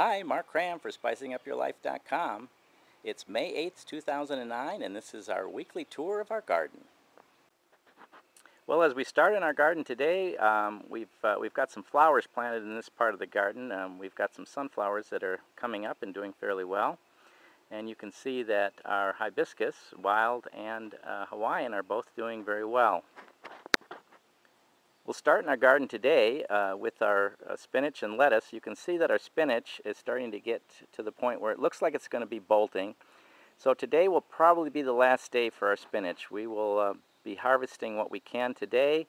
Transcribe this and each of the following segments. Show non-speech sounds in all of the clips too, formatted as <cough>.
Hi, Mark Cram for SpicingUpYourLife.com. It's May 8th, 2009, and this is our weekly tour of our garden. Well, as we start in our garden today, um, we've, uh, we've got some flowers planted in this part of the garden. Um, we've got some sunflowers that are coming up and doing fairly well. And you can see that our hibiscus, wild and uh, Hawaiian, are both doing very well. We'll start in our garden today uh, with our uh, spinach and lettuce. You can see that our spinach is starting to get to the point where it looks like it's going to be bolting. So today will probably be the last day for our spinach. We will uh, be harvesting what we can today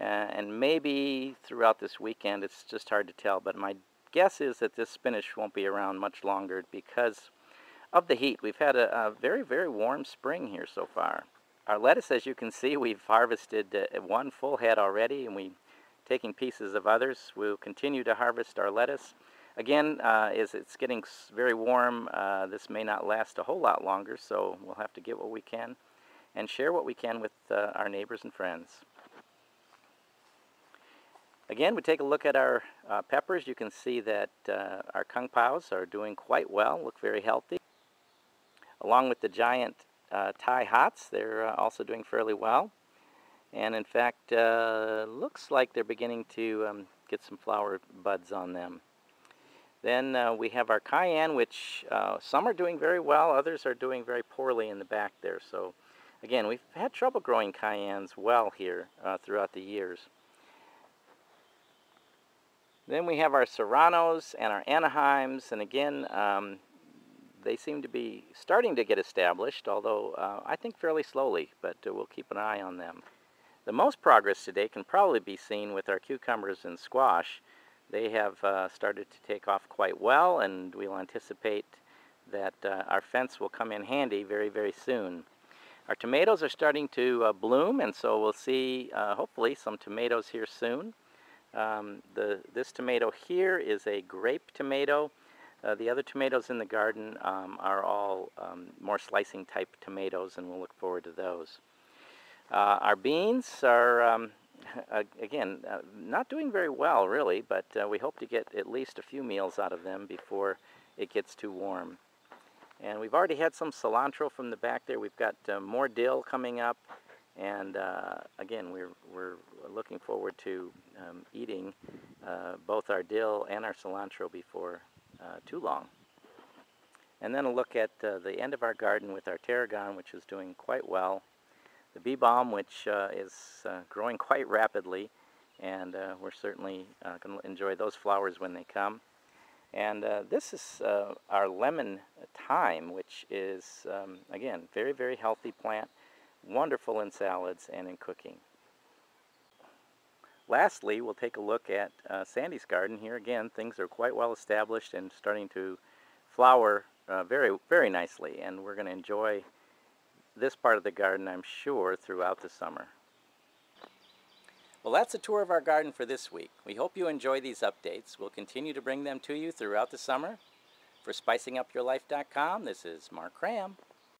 uh, and maybe throughout this weekend. It's just hard to tell, but my guess is that this spinach won't be around much longer because of the heat. We've had a, a very, very warm spring here so far. Our lettuce, as you can see, we've harvested uh, one full head already, and we're taking pieces of others. We'll continue to harvest our lettuce. Again, uh, as it's getting very warm, uh, this may not last a whole lot longer, so we'll have to get what we can and share what we can with uh, our neighbors and friends. Again, we take a look at our uh, peppers. You can see that uh, our kung paos are doing quite well, look very healthy. Along with the giant uh, Thai hots. They're uh, also doing fairly well. And in fact, uh, looks like they're beginning to um, get some flower buds on them. Then uh, we have our cayenne, which uh, some are doing very well, others are doing very poorly in the back there. So again, we've had trouble growing cayennes well here uh, throughout the years. Then we have our serranos and our Anaheims, and again, um, they seem to be starting to get established, although uh, I think fairly slowly, but uh, we'll keep an eye on them. The most progress today can probably be seen with our cucumbers and squash. They have uh, started to take off quite well, and we'll anticipate that uh, our fence will come in handy very, very soon. Our tomatoes are starting to uh, bloom, and so we'll see, uh, hopefully, some tomatoes here soon. Um, the, this tomato here is a grape tomato. Uh, the other tomatoes in the garden um, are all um, more slicing type tomatoes and we'll look forward to those. Uh, our beans are, um, <laughs> again, uh, not doing very well really, but uh, we hope to get at least a few meals out of them before it gets too warm. And we've already had some cilantro from the back there. We've got uh, more dill coming up. And uh, again, we're, we're looking forward to um, eating both our dill and our cilantro before uh, too long. And then a look at uh, the end of our garden with our tarragon, which is doing quite well. The bee balm, which uh, is uh, growing <laughs> quite rapidly, and uh, we're certainly uh, going to enjoy those flowers when they come. And this is our lemon thyme, which is, um, again, very, very healthy plant, wonderful in salads and in cooking. Lastly, we'll take a look at uh, Sandy's garden. Here again, things are quite well established and starting to flower uh, very, very nicely. And we're going to enjoy this part of the garden, I'm sure, throughout the summer. Well, that's a tour of our garden for this week. We hope you enjoy these updates. We'll continue to bring them to you throughout the summer. For SpicingUpYourLife.com, this is Mark Cram.